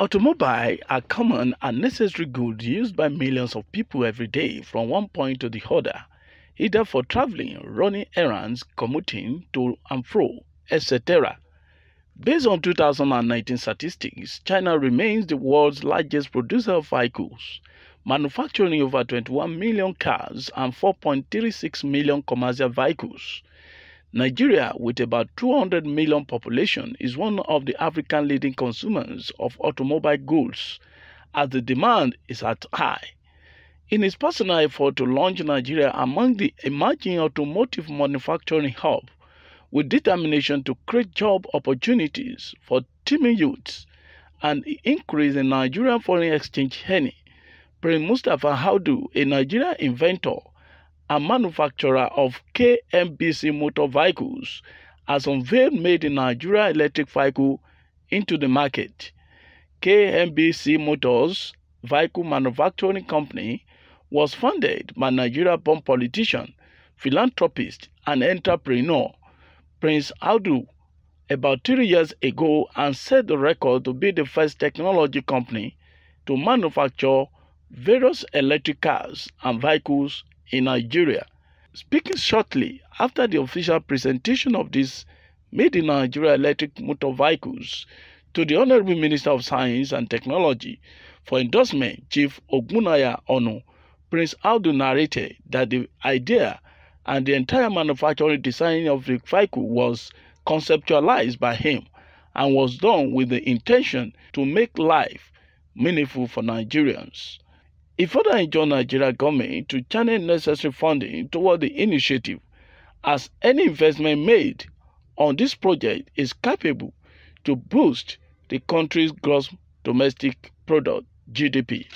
Automobiles are common and necessary goods used by millions of people every day from one point to the other, either for traveling, running errands, commuting to and fro, etc. Based on 2019 statistics, China remains the world's largest producer of vehicles, manufacturing over 21 million cars and 4.36 million commercial vehicles. Nigeria, with about 200 million population, is one of the African leading consumers of automobile goods as the demand is at high. In his personal effort to launch Nigeria among the emerging automotive manufacturing hub, with determination to create job opportunities for teeming youths and increase in Nigerian foreign exchange earning, Prince Mustapha Audu, a Nigerian inventor a manufacturer of KMBC motor vehicles, has unveiled Made in Nigeria electric vehicle into the market. KMBC Motors Vehicle Manufacturing Company was founded by Nigeria-born politician, philanthropist, and entrepreneur Prince Audu about three years ago and set the record to be the first technology company to manufacture various electric cars and vehicles in Nigeria. Speaking shortly after the official presentation of this Made in Nigeria electric motor vehicles to the Honorable Minister of Science and Technology for endorsement, Chief Ogbonnaya Onu, Prince Audu narrated that the idea and the entire manufacturing design of the vehicle was conceptualized by him and was done with the intention to make life meaningful for Nigerians. He further enjoined Nigeria government to channel necessary funding toward the initiative as any investment made on this project is capable to boost the country's gross domestic product GDP.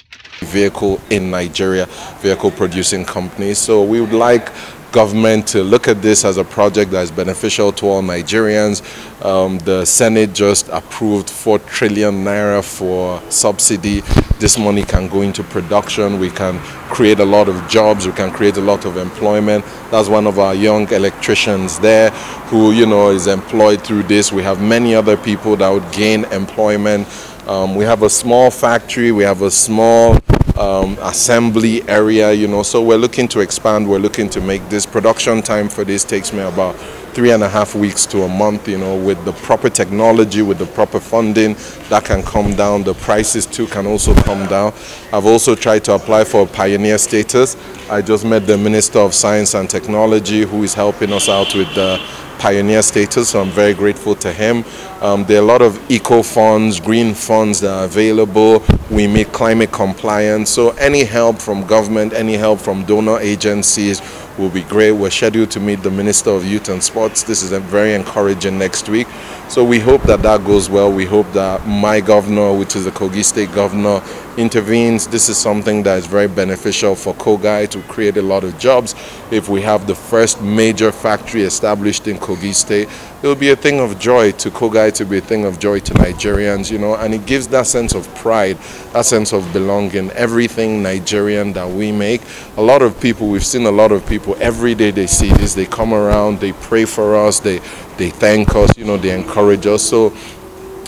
Vehicle in Nigeria, vehicle producing companies. So we would like government to look at this as a project that is beneficial to all Nigerians. Um, the Senate just approved 4 trillion naira for subsidy. This money can go into production. We can create a lot of jobs. We can create a lot of employment. That's one of our young electricians there who, you know, is employed through this. We have many other people that would gain employment. Um, we have a small factory. We have a small um, assembly area, you know. So we're looking to expand. We're looking to make this production time for this takes me about three and a half weeks to a month, you know, with the proper technology, with the proper funding, that can come down. The prices too can also come down. I've also tried to apply for pioneer status. I just met the Minister of Science and Technology who is helping us out with the pioneer status, so I'm very grateful to him. Um, there are a lot of eco funds, green funds that are available. We meet climate compliance, so any help from government, any help from donor agencies will be great. We're scheduled to meet the Minister of Youth and Sports. This is a very encouraging next week. So we hope that that goes well. We hope that my governor, which is the Kogi State governor, intervenes. This is something that is very beneficial for Kogai to create a lot of jobs. If we have the first major factory established in Kogi State, it will be a thing of joy to Kogai, to be a thing of joy to Nigerians, you know, and it gives that sense of pride, that sense of belonging. Everything Nigerian that we make, a lot of people, we've seen a lot of people every day they see this, they come around, they pray for us, they they thank us, you know, they encourage us. So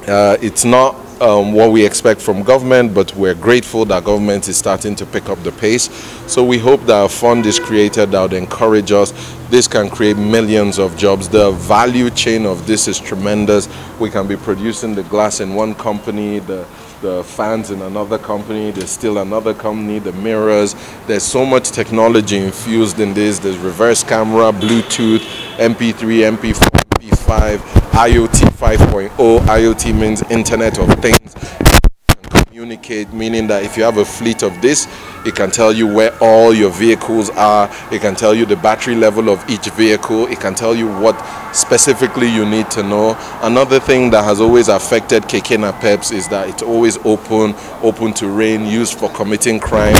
uh, it's not um, what we expect from government, but we're grateful that government is starting to pick up the pace. So we hope that a fund is created that would encourage us. This can create millions of jobs. The value chain of this is tremendous. We can be producing the glass in one company, the the fans in another company, there's still another company, the mirrors. There's so much technology infused in this. There's reverse camera, Bluetooth, MP3, MP4 IoT 5.0. IoT means Internet of Things. communicate, meaning that if you have a fleet of this, it can tell you where all your vehicles are. It can tell you the battery level of each vehicle. It can tell you what specifically you need to know. Another thing that has always affected Keke NAPEPs is that it's always open, open to rain, used for committing crime.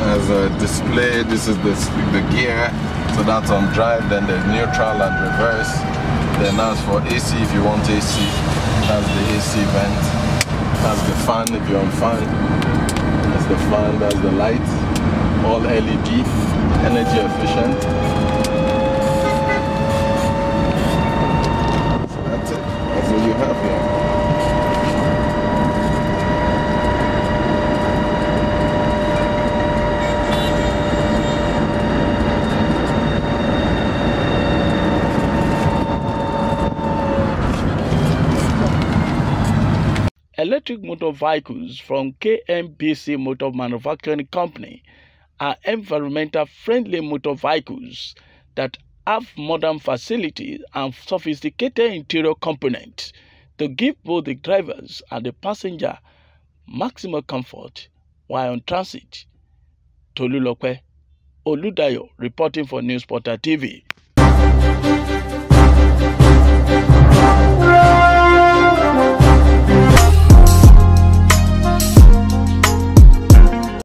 As a display, this is the, the gear. So that's on drive, then there's neutral and reverse. Then as for AC, if you want AC, that's the AC vent. That's the fan if you're on fan. That's the fan, that's the light. All LED, energy efficient. Electric motor vehicles from KMBC Motor Manufacturing Company are environmental friendly motor vehicles that have modern facilities and sophisticated interior components to give both the drivers and the passenger maximum comfort while on transit. Tolulope Oludayo reporting for News Portal TV.